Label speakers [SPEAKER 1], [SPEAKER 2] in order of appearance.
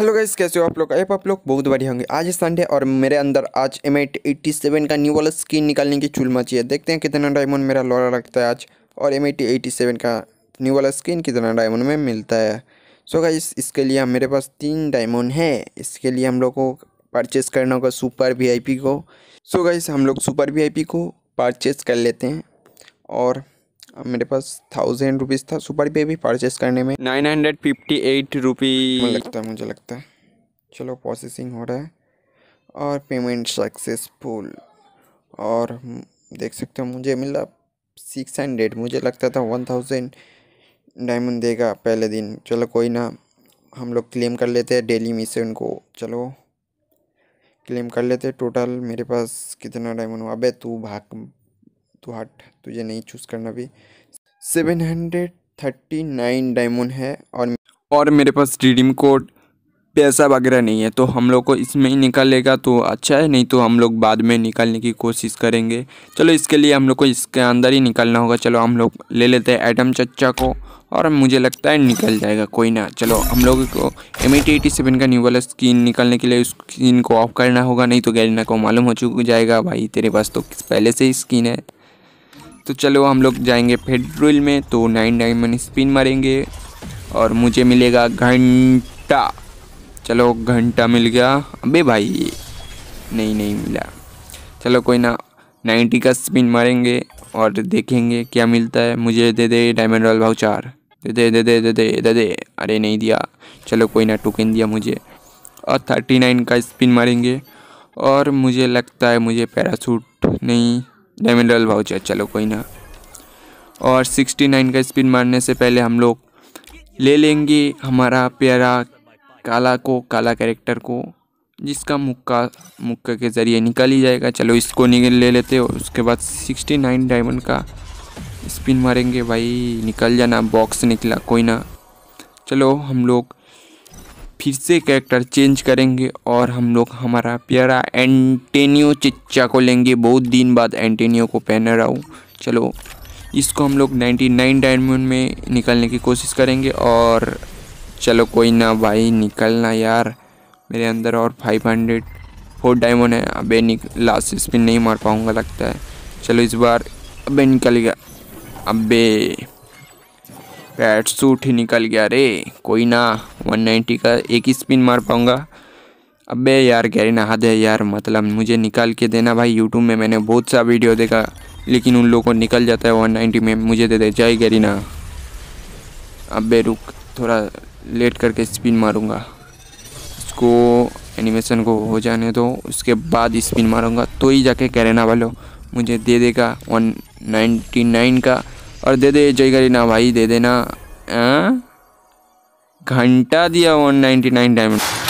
[SPEAKER 1] Hello guys, कैसे हो आप लोग? ऐप आप लोग बहुत बढ़िया होंगे। आज संडे और मेरे अंदर आज एम एट्टी सेवन का न्यू वाला स्किन निकालने की चूल मची है। देखते हैं कितना डायमंड मेरा लॉरा रखता है आज और एम एट्टी सेवन का न्यू वाला स्किन कितना डायमंड में मिलता है। सो so गाइस इसके लिए मेरे पास तीन डायमंड है। इसके लिए हम लोग को परचेस करना होगा सुपर वी आई पी को। सो so गाइस हम लोग सुपर वी आई पी को परचेस कर लेते हैं और मेरे पास थाउज़ेंड रुपीज़ था। सुपर पे भी परचेस करने में।
[SPEAKER 2] Nine hundred fifty eight rupee
[SPEAKER 1] लगता है मुझे लगता है। चलो प्रोसेसिंग हो रहा है। और पेमेंट सक्सेसफुल और देख सकते हो मुझे मिला सिक्स हंड्रेड मुझे लगता था वन थाउज़ेंड डायमंड देगा पहले दिन। चलो कोई ना हम लोग क्लेम कर लेते हैं डेली मिशन को। चलो क्लेम कर लेते टोटल मेरे पास कितना डायमंड हुआ? अबे तू भाग। तू हट, तुझे नहीं चूज़ करना भी। Seven hundred thirty nine diamond है और
[SPEAKER 2] और मेरे पास रिडीम कोड पैसा वगैरह नहीं है तो हम लोग को इसमें ही निकालेगा तो अच्छा है, नहीं तो हम लोग बाद में निकालने की कोशिश करेंगे। चलो, इसके लिए हम लोग को इसके अंदर ही निकालना होगा। चलो, हम लोग ले लेते हैं एटम चच्चा को और मुझे लगता है निकल जाएगा, कोई ना। चलो, हम लोग को एम एटी सेवन का न्यू वाला स्किन निकालने के लिए उस स्किन को ऑफ़ करना होगा, नहीं तो गैरिना को मालूम हो चुक जाएगा, भाई, तेरे पास तो पहले से ही स्किन है। तो चलो हम लोग जाएँगे फेड्रोल में तो नाइन डायमंड स्पिन मारेंगे और मुझे मिलेगा घंटा। चलो घंटा मिल गया। अबे भाई, नहीं नहीं मिला। चलो कोई ना, नाइन्टी का स्पिन मारेंगे और देखेंगे क्या मिलता है। मुझे दे दे डायमंड रॉयल भाउचार। दे दे दे दे दे दे दे दे। अरे नहीं दिया। चलो कोई ना टोकन दिया मुझे। और थर्टी नाइन का स्पिन मारेंगे। और मुझे लगता है मुझे पैरासूट नहीं। डायमंड रॉयल भाउचर चलो कोई ना। और सिक्सटी नाइन का स्पिन मारने से पहले हम लोग ले लेंगे हमारा प्यारा काला को, काला कैरेक्टर को, जिसका मुक्का मुक्का के ज़रिए निकल ही जाएगा। चलो इसको निकल ले लेते हो उसके बाद सिक्सटी नाइन डायमंड का स्पिन मारेंगे। भाई, निकल जाना बॉक्स निकला, कोई ना। चलो हम लोग फिर से कैरेक्टर चेंज करेंगे और हम लोग हमारा प्यारा एंटेनियो चिच्चा को लेंगे। बहुत दिन बाद एंटेनियो को पहन रहा हूँ। चलो, इसको हम लोग 99 डायमंड में निकलने की कोशिश करेंगे और चलो कोई ना भाई, निकलना यार। मेरे अंदर और 500 फोर डायमंड है। अबे लास्ट स्पिन नहीं मार पाऊँगा लगता है। चलो इस बार अबे निकल गया अबे। पैट सूट ही निकल गया रे। कोई ना 190 का एक ही स्पिन मार पाऊँगा। अबे यार गहरी हद है यार मतलब मुझे निकाल के देना भाई यूट्यूब में मैंने बहुत सा वीडियो देखा, लेकिन उन लोगों को निकल जाता है 190 में, मुझे दे दे जय गहरी ना। अबे रुक, थोड़ा लेट करके स्पिन मारूँगा। इसको एनिमेशन को हो जाने दो, उसके बाद स्पिन मारूँगा। तो ही जाके कैरेना वालों, मुझे दे देगा वन नाइन्टी नाइन का और दे दे जय करीना भाई दे देना घंटा दिया वन नाइन्टी नाइन डायमंड